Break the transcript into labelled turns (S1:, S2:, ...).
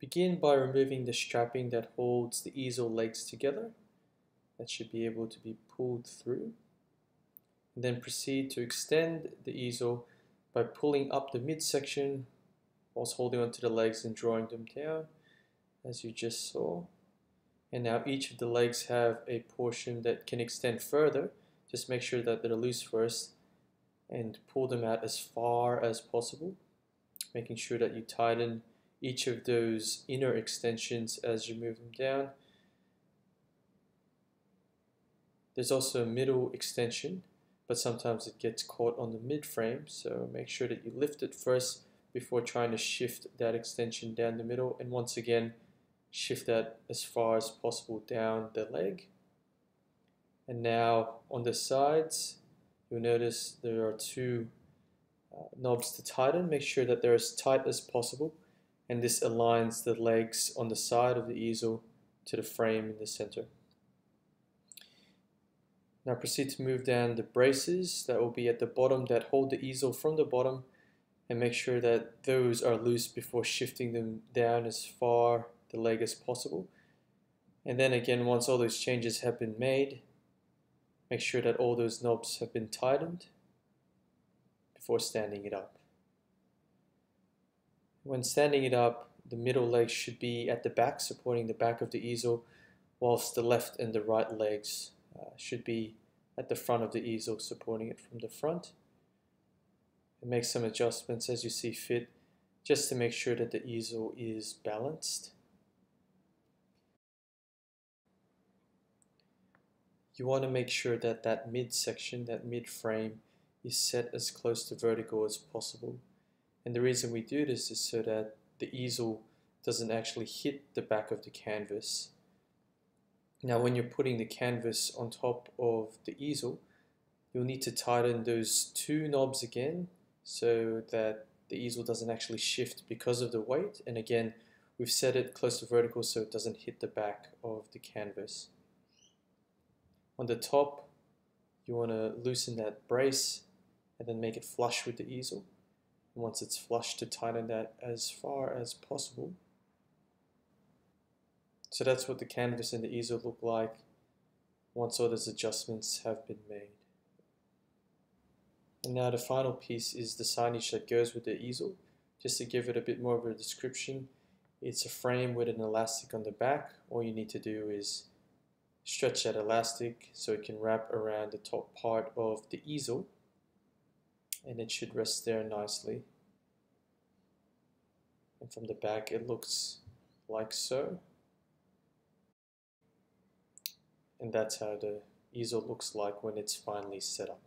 S1: Begin by removing the strapping that holds the easel legs together. That should be able to be pulled through. And then proceed to extend the easel by pulling up the midsection whilst holding onto the legs and drawing them down as you just saw. And now each of the legs have a portion that can extend further. Just make sure that they're loose first and pull them out as far as possible, making sure that you tighten each of those inner extensions as you move them down. There's also a middle extension, but sometimes it gets caught on the mid frame, so make sure that you lift it first before trying to shift that extension down the middle, and once again, shift that as far as possible down the leg. And now on the sides, you'll notice there are two uh, knobs to tighten. Make sure that they're as tight as possible. And this aligns the legs on the side of the easel to the frame in the center. Now proceed to move down the braces that will be at the bottom that hold the easel from the bottom and make sure that those are loose before shifting them down as far the leg as possible. And then again, once all those changes have been made, make sure that all those knobs have been tightened before standing it up. When standing it up, the middle leg should be at the back, supporting the back of the easel, whilst the left and the right legs uh, should be at the front of the easel, supporting it from the front. And make some adjustments as you see fit, just to make sure that the easel is balanced. you want to make sure that that midsection, that mid frame, is set as close to vertical as possible. And the reason we do this is so that the easel doesn't actually hit the back of the canvas. Now when you're putting the canvas on top of the easel, you'll need to tighten those two knobs again so that the easel doesn't actually shift because of the weight. And again, we've set it close to vertical so it doesn't hit the back of the canvas. On the top, you want to loosen that brace and then make it flush with the easel. Once it's flush to tighten that as far as possible. So that's what the canvas and the easel look like once all those adjustments have been made. And now the final piece is the signage that goes with the easel. Just to give it a bit more of a description, it's a frame with an elastic on the back. All you need to do is stretch that elastic so it can wrap around the top part of the easel and it should rest there nicely. And from the back it looks like so. And that's how the easel looks like when it's finally set up